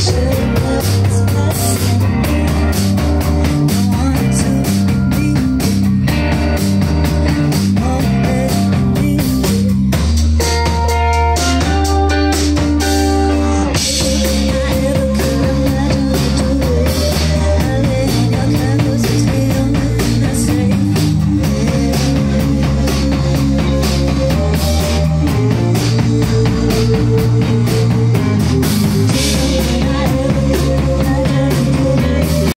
say